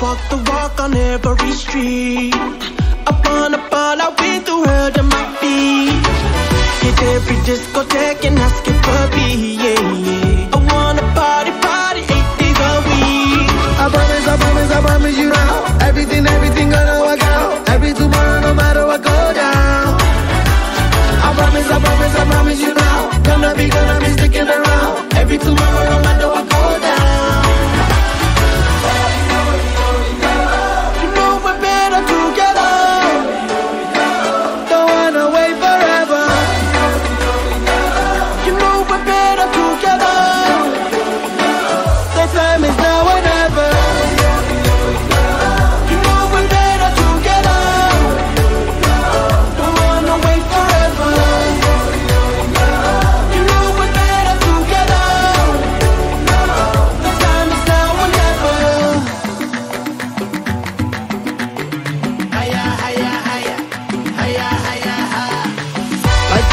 walk the walk on every street. I wanna ball out with the world at my feet. Hit every discotheque and ask it for me, yeah, yeah. I wanna party, party eight days a week. I promise, I promise, I promise you now. Everything, everything gonna work out. Every tomorrow, no matter what go down. I promise, I promise, I promise you now. Gonna be, gonna be sticking around. Every tomorrow, no matter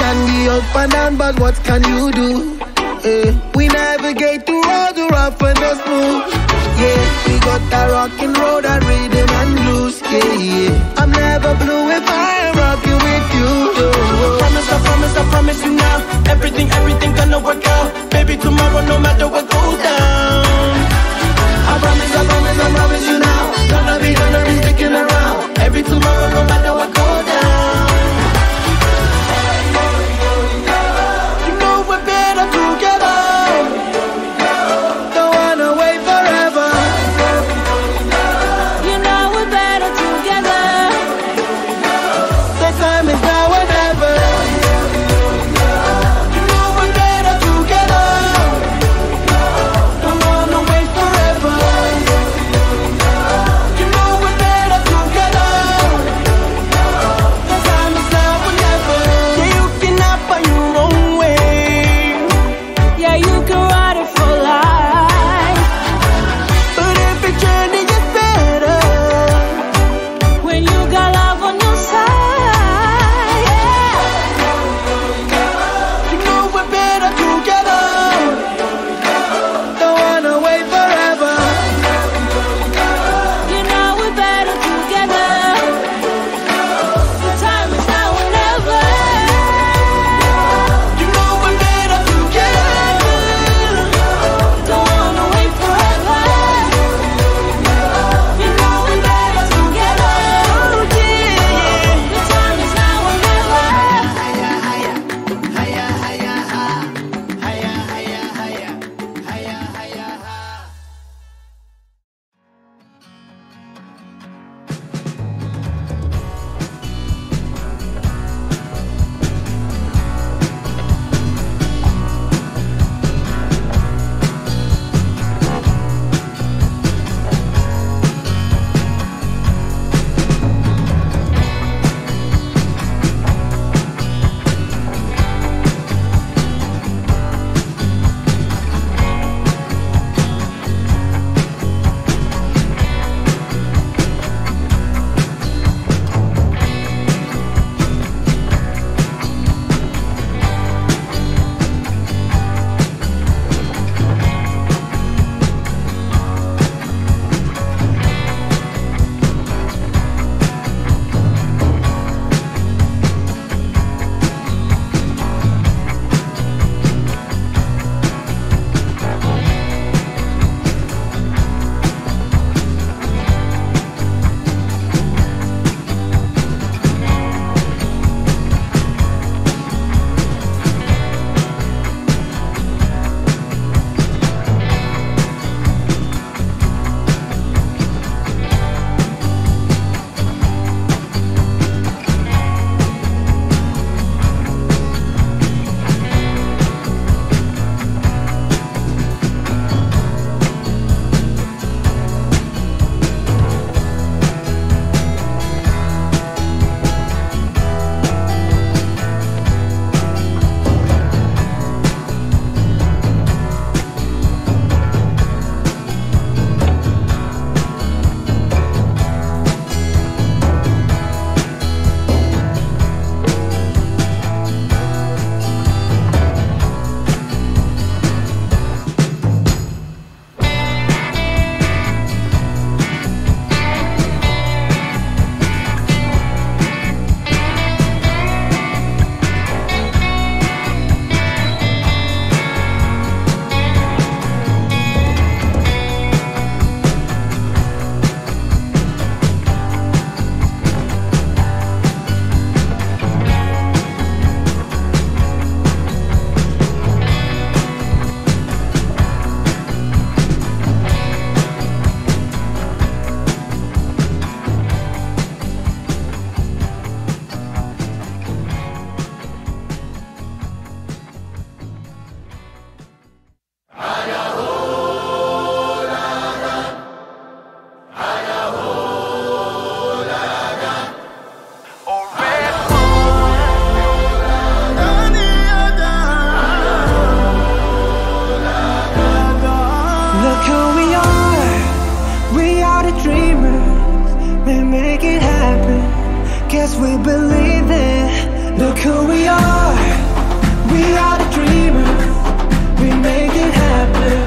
can be up and down, but what can you do? Eh, we navigate through all the rough and the smooth. Yeah, we got that rock and roll, that rhythm and blues. Yeah, yeah. I'm never blue if I am rocking with you. I promise, I promise, I promise you now. Everything, everything guess we believe it. Look who we are. We are the dreamers We make it happen.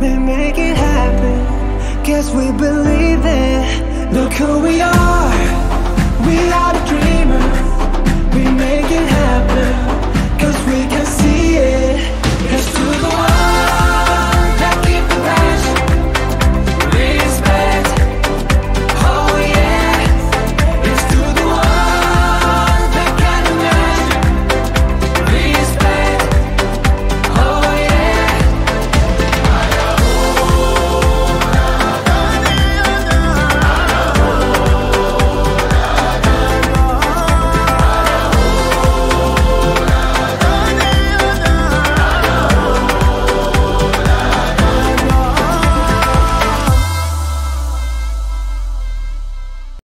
We make it happen. Guess we believe it. Look who we are. We are